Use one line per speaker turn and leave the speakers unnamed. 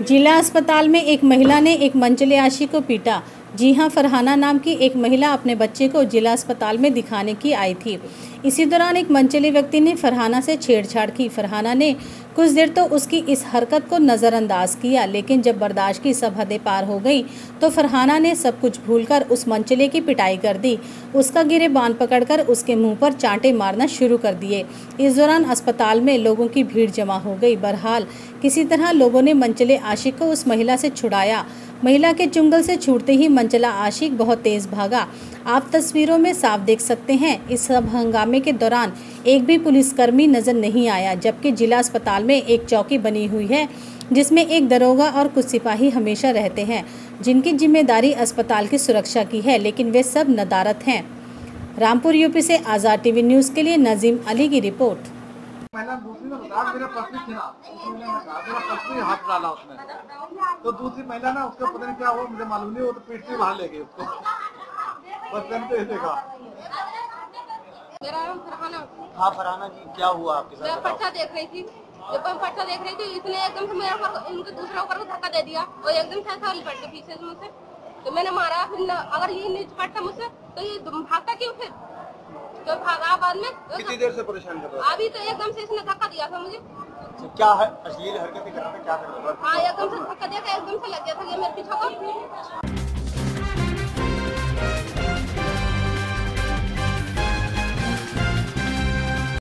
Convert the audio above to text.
जिला अस्पताल में एक महिला ने एक मंचले आशी को पीटा। जी हाँ, फरहाना नाम की एक महिला अपने बच्चे को जिला अस्पताल में दिखाने की आई थी। इसी दौरान एक मंचले व्यक्ति ने फरहाना से छेड़छाड़ की। फरहाना ने कुछ देर तो उसकी इस हरकत को नज़रअंदाज किया, लेकिन जब बर्दाश्त की सब हदें पार हो गई तो फरहाना ने सब कुछ भूलकर उस मंचले की पिटाई कर दी। उसका गिरे बाँध पकड़कर उसके मुँह पर चांटे मारना शुरू कर दिए। इस दौरान अस्पताल में लोगों की भीड़ जमा हो गई। बहरहाल, किसी तरह लोगों ने मंचले आशिक को उस महिला से छुड़ाया। महिला के चुंगल से छूटते ही मंचला आशिक बहुत तेज भागा। आप तस्वीरों में साफ़ देख सकते हैं, इस सब हंगामे के दौरान एक भी पुलिसकर्मी नज़र नहीं आया, जबकि जिला अस्पताल में एक चौकी बनी हुई है, जिसमें एक दरोगा और कुछ सिपाही हमेशा रहते हैं, जिनकी ज़िम्मेदारी अस्पताल की सुरक्षा की है, लेकिन वे सब नदारत हैं। रामपुर यूपी से आज़ाद टीवी न्यूज़ के लिए नजीम अली की रिपोर्ट।
महिला दूसरी ने बताया मेरा पत्नी थी ना उस महिला ने कहा मेरा पत्नी हाथ डाला उसने। तो दूसरी महिला ना उसका पता नहीं क्या हुआ मुझे मालूम नहीं वो तो पीट के बाहर ले गई उसको। बस मैंने तो देखा।
मेरा नाम फरहाना।
हाँ फरहाना जी क्या हुआ आपके साथ बताओ।
पर्चा देख रही थी। जब मैं पर्चा देख रही थी इसने एकदम से मेरे ऊपर इनके दूसरे ऊपर को धक्का दे दिया और एकदम से ऐसा लिपट के पीछे से मुझसे। तो मैंने मारा फिर अगर ये नहीं पड़ता मुझसे तो ये भागता क्यों फिर? तो भागा बाद में तो
कितनी देर से परेशान कर रहा
अभी तो एकदम से इसने धक्का दिया था मुझे।
क्या है? अश्लील हरकतें कर रहा था क्या कर रहा था?
हाँ एकदम से धक्का दिया था एकदम से लग गया था ये मेरे पीछे को।